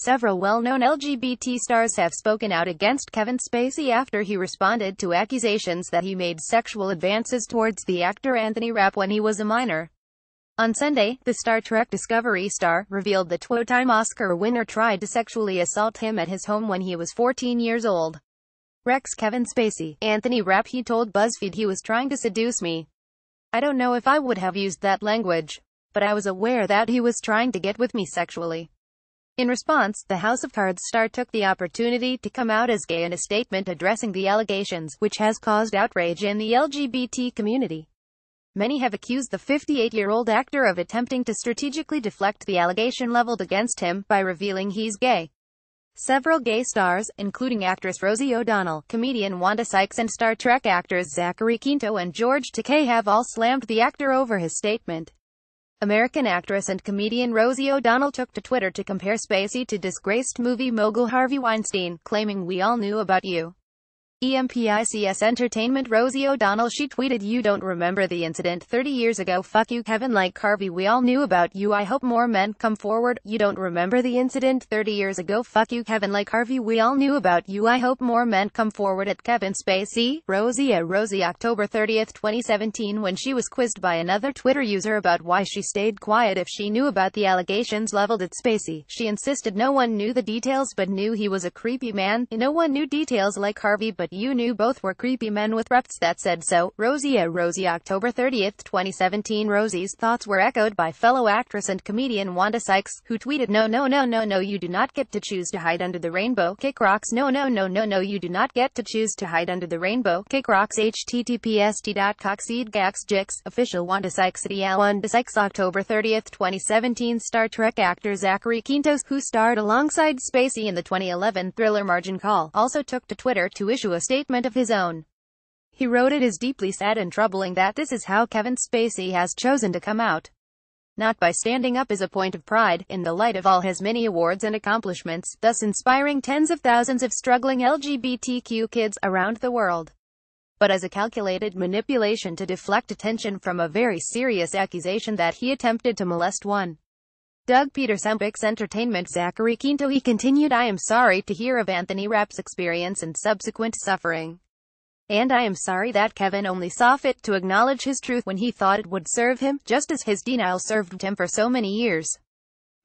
Several well-known LGBT stars have spoken out against Kevin Spacey after he responded to accusations that he made sexual advances towards the actor Anthony Rapp when he was a minor. On Sunday, the Star Trek Discovery star revealed the two-time Oscar winner tried to sexually assault him at his home when he was 14 years old. Rex Kevin Spacey, Anthony Rapp he told BuzzFeed he was trying to seduce me. I don't know if I would have used that language, but I was aware that he was trying to get with me sexually. In response, the House of Cards star took the opportunity to come out as gay in a statement addressing the allegations, which has caused outrage in the LGBT community. Many have accused the 58-year-old actor of attempting to strategically deflect the allegation leveled against him by revealing he's gay. Several gay stars, including actress Rosie O'Donnell, comedian Wanda Sykes and Star Trek actors Zachary Quinto and George Takei have all slammed the actor over his statement. American actress and comedian Rosie O'Donnell took to Twitter to compare Spacey to disgraced movie mogul Harvey Weinstein, claiming we all knew about you. EMPICS Entertainment Rosie O'Donnell she tweeted you don't remember the incident 30 years ago. Fuck you Kevin. Like Harvey we all knew about you. I hope more men come forward. You don't remember the incident 30 years ago. Fuck you Kevin. Like Harvey we all knew about you. I hope more men come forward. At Kevin Spacey Rosie a Rosie October 30, 2017 when she was quizzed by another Twitter user about why she stayed quiet if she knew about the allegations leveled at Spacey. She insisted no one knew the details but knew he was a creepy man. No one knew details like Harvey but you knew both were creepy men with reps that said so. Rosie a Rosie October 30, 2017 Rosie's thoughts were echoed by fellow actress and comedian Wanda Sykes, who tweeted no no no no no you do not get to choose to hide under the rainbow, kick rocks. No no no no no you do not get to choose to hide under the rainbow, kick rocks. Https t.coxeedgaxjix, official Wanda Sykes City Wanda Sykes October 30, 2017 Star Trek actor Zachary Quintos, who starred alongside Spacey in the 2011 thriller Margin Call, also took to Twitter to issue a a statement of his own. He wrote it is deeply sad and troubling that this is how Kevin Spacey has chosen to come out. Not by standing up as a point of pride, in the light of all his many awards and accomplishments, thus inspiring tens of thousands of struggling LGBTQ kids around the world. But as a calculated manipulation to deflect attention from a very serious accusation that he attempted to molest one. Doug Peters EMPICS Entertainment Zachary Quinto he continued I am sorry to hear of Anthony Rapp's experience and subsequent suffering. And I am sorry that Kevin only saw fit to acknowledge his truth when he thought it would serve him, just as his denial served him for so many years.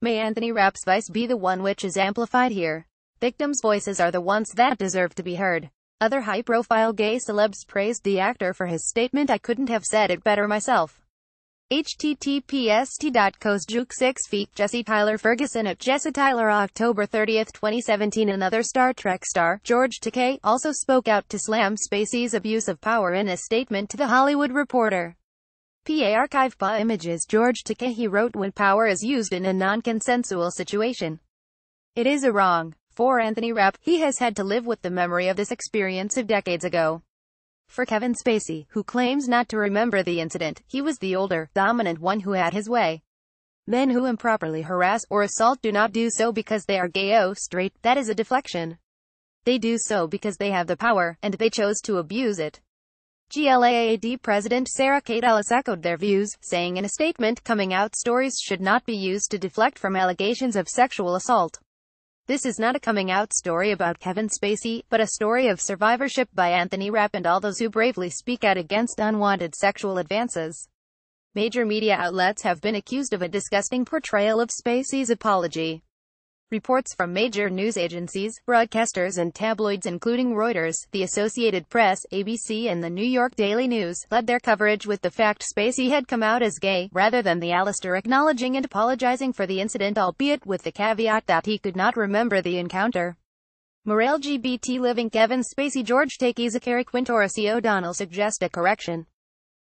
May Anthony Rapp's vice be the one which is amplified here. Victims' voices are the ones that deserve to be heard. Other high-profile gay celebs praised the actor for his statement I couldn't have said it better myself https juke 6 feet Jesse Tyler Ferguson at Jesse Tyler October 30, 2017 Another Star Trek star, George Takei, also spoke out to slam Spacey's abuse of power in a statement to The Hollywood Reporter. PA Archive PA Images George Takei he wrote when power is used in a non-consensual situation. It is a wrong. For Anthony Rapp, he has had to live with the memory of this experience of decades ago. For Kevin Spacey, who claims not to remember the incident, he was the older, dominant one who had his way. Men who improperly harass or assault do not do so because they are gay or straight, that is a deflection. They do so because they have the power, and they chose to abuse it. GLAAD President Sarah Kate Ellis echoed their views, saying in a statement coming out stories should not be used to deflect from allegations of sexual assault. This is not a coming out story about Kevin Spacey, but a story of survivorship by Anthony Rapp and all those who bravely speak out against unwanted sexual advances. Major media outlets have been accused of a disgusting portrayal of Spacey's apology. Reports from major news agencies, broadcasters and tabloids including Reuters, the Associated Press, ABC and the New York Daily News, led their coverage with the fact Spacey had come out as gay, rather than the Alistair acknowledging and apologizing for the incident albeit with the caveat that he could not remember the encounter. More LGBT living Kevin Spacey George Takei Zachary Quinto Rosie O'Donnell suggest a correction.